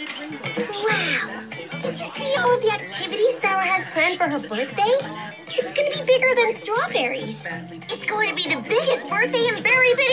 Wow! Did you see all of the activities Sarah has planned for her birthday? It's gonna be bigger than strawberries. It's going to be the biggest birthday in Berryville.